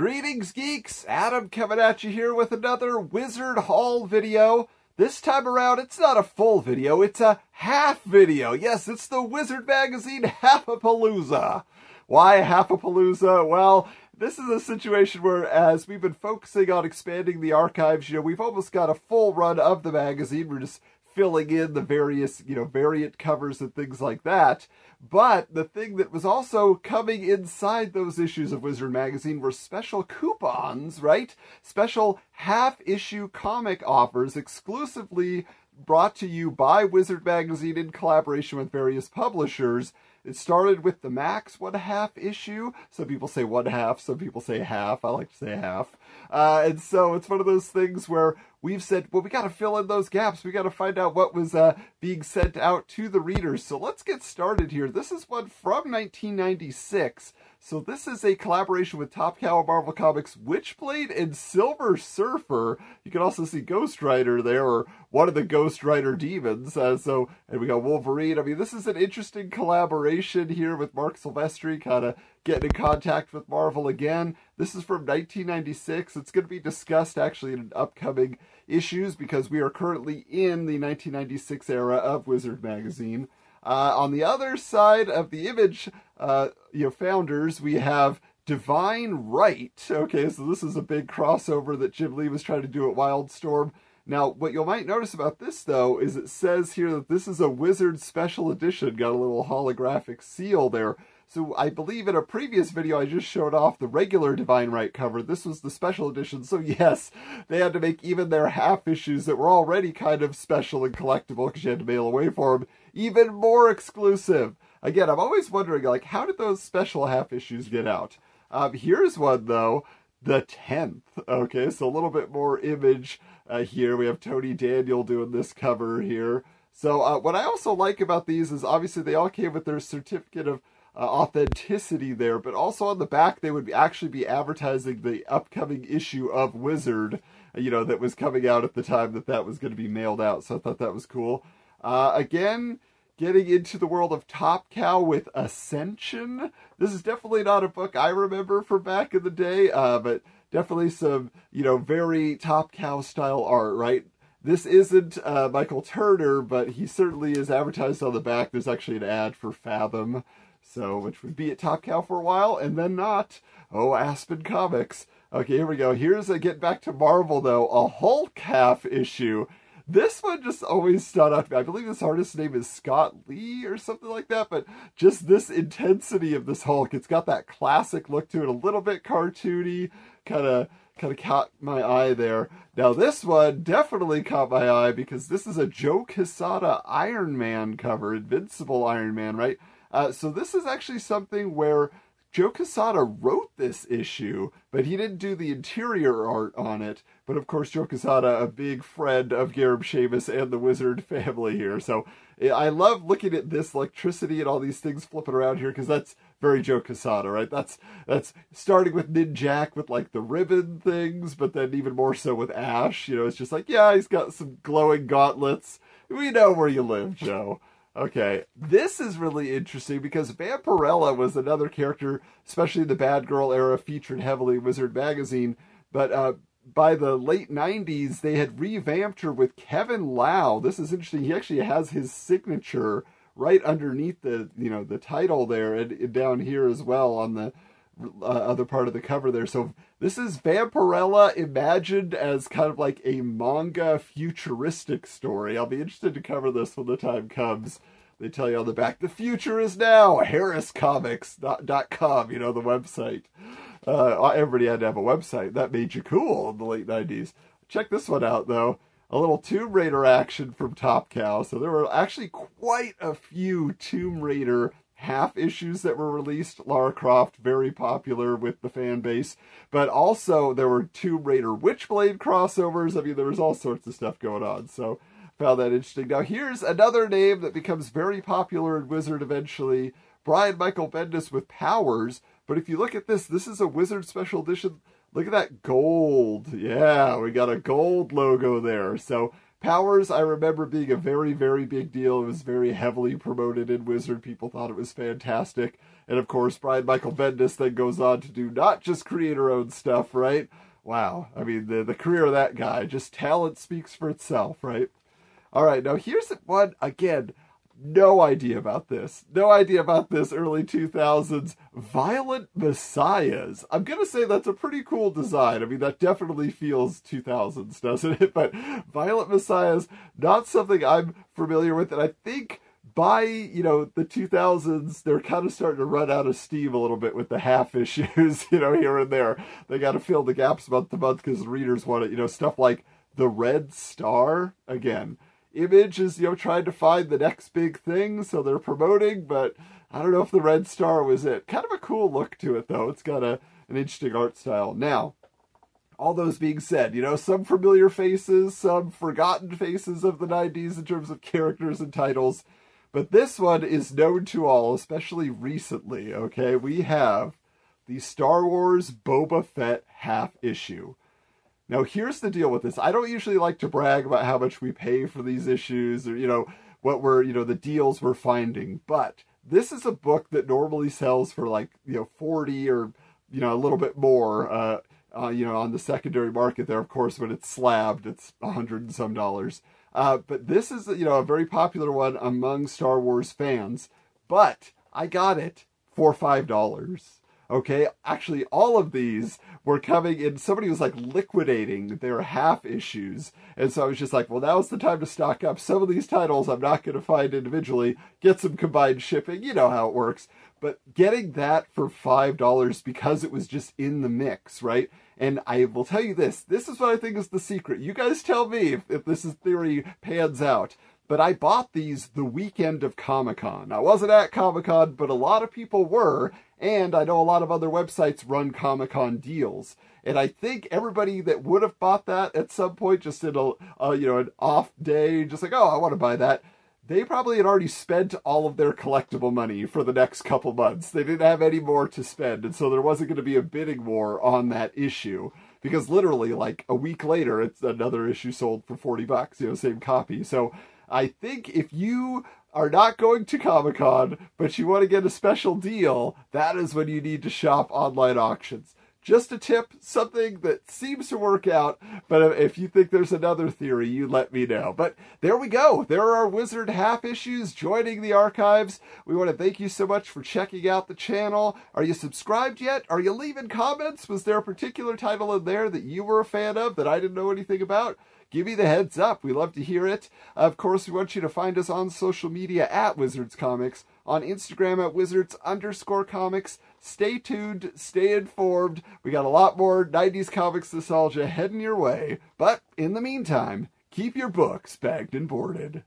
Greetings, geeks! Adam coming at you here with another Wizard Haul video. This time around, it's not a full video, it's a half video. Yes, it's the Wizard Magazine Half-a-Palooza. Why Half-a-Palooza? Well, this is a situation where, as we've been focusing on expanding the archives, you know, we've almost got a full run of the magazine. We're just filling in the various, you know, variant covers and things like that. But the thing that was also coming inside those issues of Wizard Magazine were special coupons, right? Special half-issue comic offers exclusively brought to you by Wizard Magazine in collaboration with various publishers. It started with the Max one half issue. Some people say one half, some people say half. I like to say half. Uh, and so it's one of those things where we've said, well, we got to fill in those gaps. We got to find out what was uh, being sent out to the readers. So let's get started here. This is one from 1996. So this is a collaboration with Top Cow Marvel Comics, Witchblade and Silver Surfer. You can also see Ghost Rider there, or one of the Ghost Rider demons. Uh, so, and we got Wolverine. I mean, this is an interesting collaboration here with Marc Silvestri, kind of getting in contact with Marvel again. This is from 1996. It's going to be discussed actually in upcoming issues because we are currently in the 1996 era of Wizard Magazine. Uh, on the other side of the image, uh, you know, founders, we have Divine Right. Okay, so this is a big crossover that Jim Lee was trying to do at Wildstorm. Now, what you might notice about this, though, is it says here that this is a Wizard Special Edition. Got a little holographic seal there. So I believe in a previous video I just showed off the regular Divine Right cover. This was the special edition. So yes, they had to make even their half issues that were already kind of special and collectible because you had to mail away for them even more exclusive. Again, I'm always wondering, like, how did those special half issues get out? Um, here's one, though, the 10th. Okay, so a little bit more image uh, here. We have Tony Daniel doing this cover here. So uh, what I also like about these is obviously they all came with their certificate of uh, authenticity there, but also on the back they would be, actually be advertising the upcoming issue of Wizard, you know, that was coming out at the time that that was going to be mailed out. So I thought that was cool. Uh, again, getting into the world of Top Cow with Ascension. This is definitely not a book I remember from back in the day, uh, but definitely some, you know, very Top Cow style art, right? This isn't uh, Michael Turner, but he certainly is advertised on the back. There's actually an ad for Fathom. So, which would be at Top Cow for a while, and then not. Oh, Aspen Comics. Okay, here we go. Here's a get back to Marvel, though. A Hulk half issue. This one just always stood out to me. I believe this artist's name is Scott Lee or something like that, but just this intensity of this Hulk. It's got that classic look to it, a little bit cartoony, kind of kind of caught my eye there. Now this one definitely caught my eye because this is a Joe Quesada Iron Man cover, Invincible Iron Man, right? Uh, so this is actually something where Joe Quesada wrote this issue, but he didn't do the interior art on it. But of course, Joe Quesada, a big friend of Gareb Shamus and the Wizard family here. So eh, I love looking at this electricity and all these things flipping around here because that's very Joe Quesada, right? That's that's starting with Ninjak with like the ribbon things, but then even more so with Ash. You know, it's just like, yeah, he's got some glowing gauntlets. We know where you live, Joe. Okay, this is really interesting because Vampirella was another character, especially the Bad Girl era, featured heavily in Wizard Magazine. But uh, by the late 90s, they had revamped her with Kevin Lau. This is interesting. He actually has his signature right underneath the, you know, the title there and, and down here as well on the uh, other part of the cover there. So this is Vampirella imagined as kind of like a manga futuristic story. I'll be interested to cover this when the time comes. They tell you on the back, the future is now, harriscomics.com, you know, the website. Uh, everybody had to have a website. That made you cool in the late 90s. Check this one out, though. A little Tomb Raider action from Top Cow. So there were actually quite a few Tomb Raider half issues that were released. Lara Croft, very popular with the fan base. But also, there were Tomb Raider Witchblade crossovers. I mean, there was all sorts of stuff going on. So, found that interesting. Now, here's another name that becomes very popular in Wizard eventually. Brian Michael Bendis with Powers. But if you look at this, this is a Wizard Special Edition. Look at that gold. Yeah, we got a gold logo there. So, Powers, I remember being a very, very big deal. It was very heavily promoted in Wizard. People thought it was fantastic. And of course, Brian Michael Bendis then goes on to do not just creator owned stuff, right? Wow. I mean, the, the career of that guy, just talent speaks for itself, right? All right, now here's one, again, no idea about this. No idea about this early 2000s Violent Messiahs. I'm going to say that's a pretty cool design. I mean, that definitely feels 2000s, doesn't it? But Violent Messiahs, not something I'm familiar with. And I think by, you know, the 2000s, they're kind of starting to run out of steam a little bit with the half issues, you know, here and there. They got to fill the gaps month to month because readers want it, you know, stuff like The Red Star, again Image is, you know, trying to find the next big thing, so they're promoting, but I don't know if the Red Star was it. Kind of a cool look to it, though. It's got a, an interesting art style. Now, all those being said, you know, some familiar faces, some forgotten faces of the 90s in terms of characters and titles, but this one is known to all, especially recently, okay? We have the Star Wars Boba Fett half issue. Now, here's the deal with this. I don't usually like to brag about how much we pay for these issues or, you know, what we're, you know, the deals we're finding. But this is a book that normally sells for like, you know, 40 or, you know, a little bit more, uh, uh, you know, on the secondary market there. Of course, when it's slabbed, it's a hundred and some dollars. Uh, but this is, you know, a very popular one among Star Wars fans. But I got it for $5. Okay, actually, all of these were coming in. Somebody was like liquidating their half issues. And so I was just like, well, now's the time to stock up. Some of these titles I'm not going to find individually, get some combined shipping. You know how it works. But getting that for $5 because it was just in the mix, right? And I will tell you this this is what I think is the secret. You guys tell me if, if this is theory pans out but I bought these the weekend of Comic Con. I wasn't at Comic Con, but a lot of people were, and I know a lot of other websites run Comic Con deals. And I think everybody that would have bought that at some point, just in a, you know an off day, just like oh I want to buy that, they probably had already spent all of their collectible money for the next couple months. They didn't have any more to spend, and so there wasn't going to be a bidding war on that issue because literally like a week later, it's another issue sold for forty bucks, you know, same copy. So I think if you are not going to Comic Con, but you want to get a special deal, that is when you need to shop online auctions. Just a tip, something that seems to work out, but if you think there's another theory, you let me know. But there we go. There are Wizard half issues joining the archives. We want to thank you so much for checking out the channel. Are you subscribed yet? Are you leaving comments? Was there a particular title in there that you were a fan of that I didn't know anything about? give me the heads up. We love to hear it. Of course, we want you to find us on social media at Wizards Comics, on Instagram at Wizards underscore comics. Stay tuned, stay informed. We got a lot more 90s comics nostalgia heading your way. But in the meantime, keep your books bagged and boarded.